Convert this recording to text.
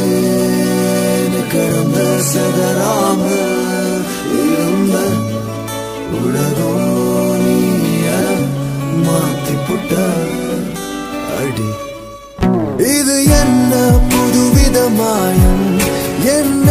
செவனேனு கடந்த சதராம இருந்த உலகம் நீய மாத்தி புட்ட அடி இது என்ன புதுவிதமாயம்? என்ன